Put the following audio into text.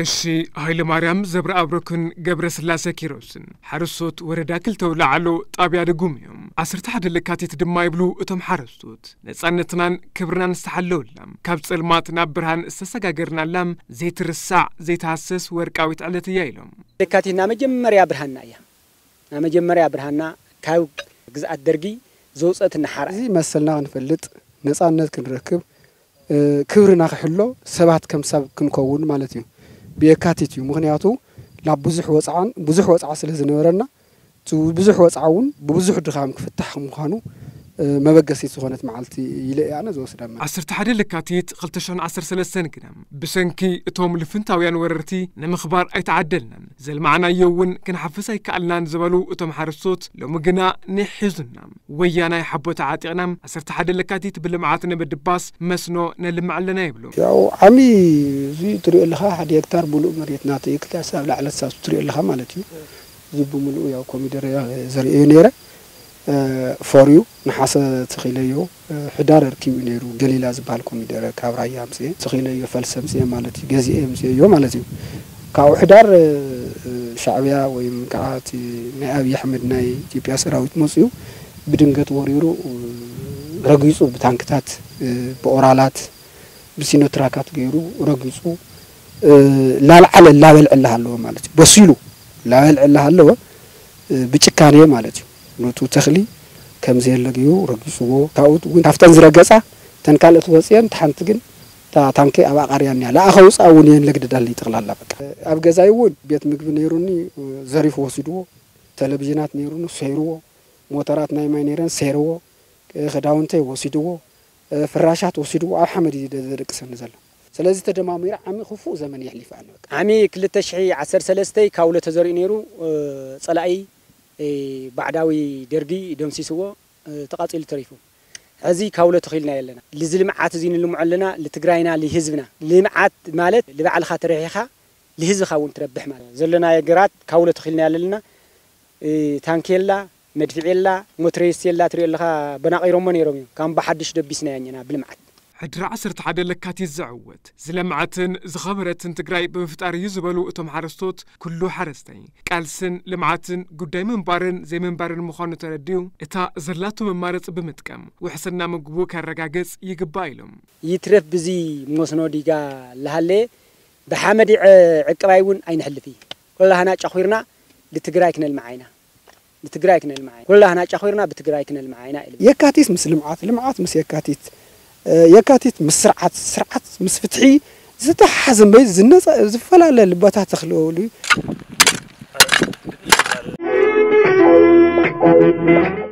እሺ ኃይለ ማርያም ዘብረ ኣብረኩን ገብረ ስላሴ ኪሮስን ሓረሶት ወረዳ ክልተ ውላዓሎ ጣብያ ደጉም እዮም ዓስርተ ሓደ ለካቲት ድማ ይብሉ እቶም ሓረስቶት ነፃነትናን ክብርናን ዝተሓለወላም ካብ ጸልማት ናብ ብርሃን ዝተሰጋገርናላም ዘይትርሳዕ ዘይተሃሰስ ወርቃዊት ዕለት እያ ኢሎም ለካቲት ና መጀመርያ ብርሃና እያ ናብ መጀመርያ ብርሃና ካብ ግዝኣት ደርጊ ዘውፀት ናሓራ እዚ መሰልና ክንፈልጥ ነፃነት ክንረክብ ክብርና ክሕሎ ሰባት ከም ሰብ ክንከውን ማለት እዩ ብየካቲት እዩ ምክንያቱ ናብ ብዙሕ ወፅዓን ብዙሕ ወፅዓ ስለ ዝነበረና ብዙሕ ወፅዓ እውን ብብዙሕ ድኻም ክፍታሕ ምኳኑ መበገሲት ዝኾነት መዓልቲ ኢለ እያ ኣነ ዝወስዳ ዓሰርተ ሓደ ለካቲት 213 ግዳም ብሰንኪ እቶም ልፍንታውያን ወረርቲ ንምኽባር ኣይተዓደልናን ዘልማዕናዮ እውን ክንሓፍስ ኣይከኣልናን ዝበሉ እቶም ሓረስቶት ሎሚ ግና ንሒዙና ወያናይ ሓቦታ ዓጢቕና 11 ለካቲት ብልምዓት ንምድባስ መስኖ ነልምዕ ኣለና ይብሉ ያው ዓብዪ እዚ ትሪኦ ኣለኻ ሓደ ሄክታር ሙሉእ መሬትና ተይክል ሳብ ላዕለ ሳብ ትሪኦ ኣለኻ ማለት እዩ እዚ ብምሉእ ያው ኮሚደረ ዘርእዮ ነይረ ፈርዩ ንሓሰ ትኽለዮ ሕዳር ርኪቡ ነይሩ ገሊላ ዝበሃል ኮሚደረ ካብ ራያ ምፅአ ትኽለዮ ፈልሰ ምፅአ ማለት እዩ ገዚአ ምፅአ እዮ ማለት እዩ ካብኡ ሕዳር ሻዕብያ ወይ ከዓ እቲ ናይ ኣብዪ ኣሕመድ ናይ ኢትዮጵያ ሰራዊት መፅኡ ብድንገት ወሪሩ ረጊፁ ብታንክታት ብኦራላት ብሲኖትራካት ገይሩ ረጊፁ ላልዓለ ላበልዕላ ኣለዎ ማለት እዩ በሲሉ ላበልዕላ ኣለወ ብጭካንየ ማለት እዩ ነቱ ተኽሊ ከም ዘየለ ገይሩ ረጊፅዎ ካብኡ እውን ካብተን ዝረገፃ እተን ካልኦት ወፅአን ተሓንቲ ግን ታንከይ ኣብ ኣቃርያን እያ ላኣ ከውፃ እውን እየን ለግድዳለይ ጠቕላላ በቃ ኣብ ገዛይ እውን ቤት ምግቢ ነይሩኒ ዘሪፉ ወሲድዎ ቴሌቭዥናት ነይሩኒ ሰይርዎ ሞተራት ናይ ማይ ነይረን ሰይርዎ ክዳውንተይ ወሲድዎ ፍራሻት ወሲድዎ ኣብ ሓመድ እዩ ዘደቅሰኒ ዘሎ ስለዚ ተደማሚሩ ዓሚ ክፉእ ዘመን የሕሊፋ ዓሚ 2013 ካውሎ ተዘሪኡ ነይሩ ፀላኢ بعداوي درجي دمسي سوى تقاتل تريفو عزي كاولة تخيلنا يلنا لزل معات زين اللي معلنا لتقرأينا لهزبنا اللي معات مالت اللي بعد الخاطر يخا لهز خاون تربح مال زلنا يا جرات كاولة تخيلنا يلنا تانكيلا مدفعيلا موتريسيلا تري الله بنا غير من يرمي كان بحدش دبسنا يعني بالمعات عدر عصرت حدا لكاتي زعوت زلمعتن زخبرتن تقرأي بمفتار يزبلو اتم حرستوت كلو حرستي كالسن لمعتن قدام من بارن زي من بارن مخانة تردو اتا زلاتو من مارت بمتكم وحسننا مقبو كالرقاقس يقبايلم يترف بزي موسنو ديقا لهالي بحامدي عقبايون اين حلفي كلها هنا اخويرنا لتقرأي كنا المعينة لتقرأي كنا المعينة كل هنا اخويرنا بتقرايكنا كنا المعينة يكاتيس مسلمعات المعات مس يكاتيس يكاتيت مسرعات سرعات مسفتحي زت حزم بيت زنا زفلا لباتها تخلولي Thank